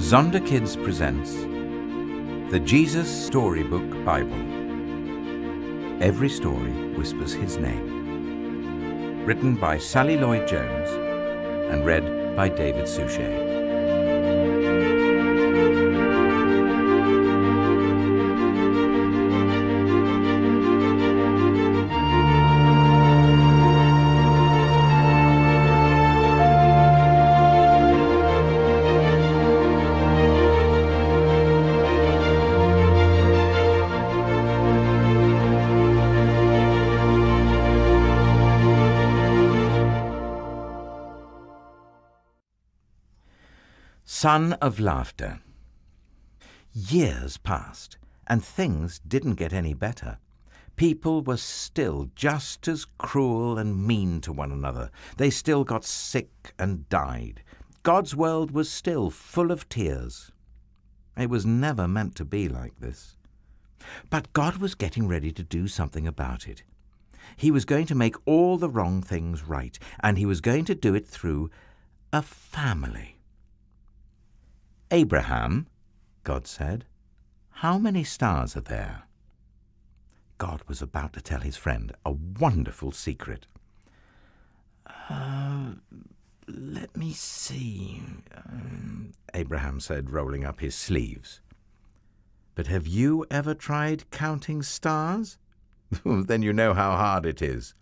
Zonderkidz presents the Jesus Storybook Bible. Every story whispers his name. Written by Sally Lloyd Jones and read by David Suchet. Son of Laughter. Years passed, and things didn't get any better. People were still just as cruel and mean to one another. They still got sick and died. God's world was still full of tears. It was never meant to be like this. But God was getting ready to do something about it. He was going to make all the wrong things right, and he was going to do it through a family. Abraham, God said, how many stars are there? God was about to tell his friend a wonderful secret. Uh, let me see, um, Abraham said, rolling up his sleeves. But have you ever tried counting stars? then you know how hard it is.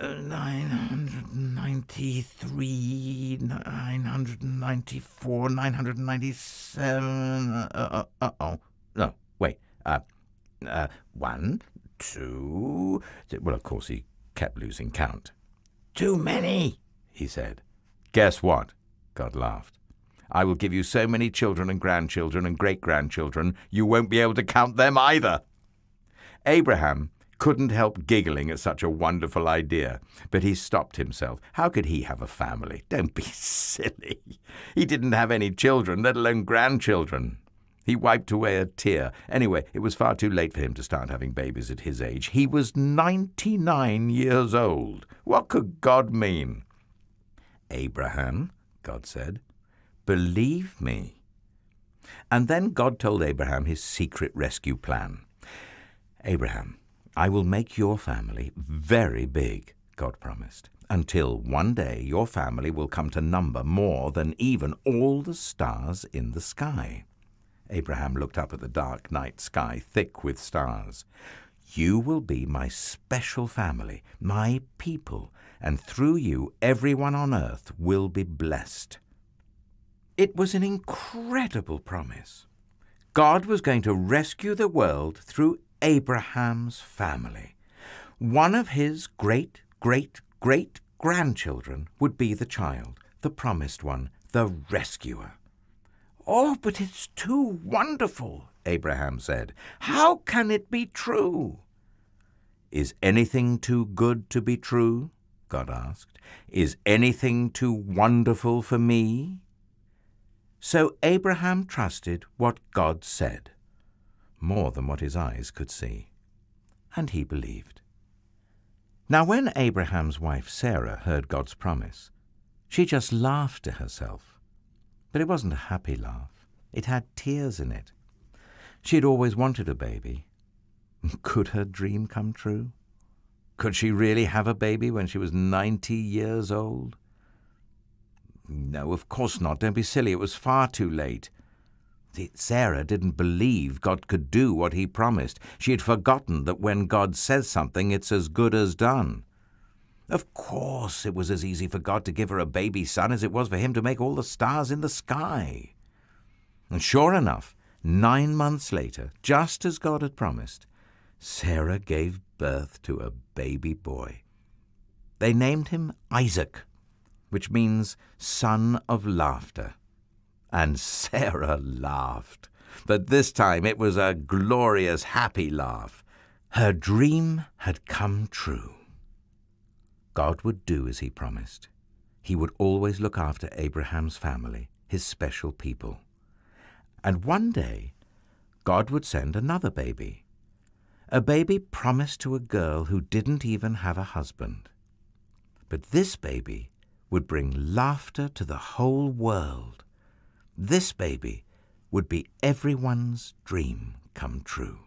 993, 994, 997. Uh, uh, uh, oh. No, wait. Uh, uh, one, two. Well, of course, he kept losing count. Too many, he said. Guess what? God laughed. I will give you so many children and grandchildren and great grandchildren, you won't be able to count them either. Abraham couldn't help giggling at such a wonderful idea, but he stopped himself. How could he have a family? Don't be silly. He didn't have any children, let alone grandchildren. He wiped away a tear. Anyway, it was far too late for him to start having babies at his age. He was 99 years old. What could God mean? Abraham, God said, believe me. And then God told Abraham his secret rescue plan. Abraham, I will make your family very big, God promised, until one day your family will come to number more than even all the stars in the sky. Abraham looked up at the dark night sky, thick with stars. You will be my special family, my people, and through you everyone on earth will be blessed. It was an incredible promise. God was going to rescue the world through Abraham's family. One of his great, great, great grandchildren would be the child, the promised one, the rescuer. Oh, but it's too wonderful, Abraham said. How can it be true? Is anything too good to be true? God asked. Is anything too wonderful for me? So Abraham trusted what God said more than what his eyes could see. And he believed. Now, when Abraham's wife Sarah heard God's promise, she just laughed to herself. But it wasn't a happy laugh. It had tears in it. She had always wanted a baby. Could her dream come true? Could she really have a baby when she was 90 years old? No, of course not. Don't be silly. It was far too late. Sarah didn't believe God could do what he promised. She had forgotten that when God says something, it's as good as done. Of course, it was as easy for God to give her a baby son as it was for him to make all the stars in the sky. And sure enough, nine months later, just as God had promised, Sarah gave birth to a baby boy. They named him Isaac, which means son of laughter and Sarah laughed. But this time it was a glorious, happy laugh. Her dream had come true. God would do as he promised. He would always look after Abraham's family, his special people. And one day, God would send another baby. A baby promised to a girl who didn't even have a husband. But this baby would bring laughter to the whole world this baby would be everyone's dream come true.